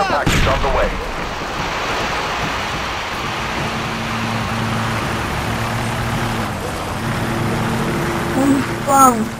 Care package on the way. Wow. UAV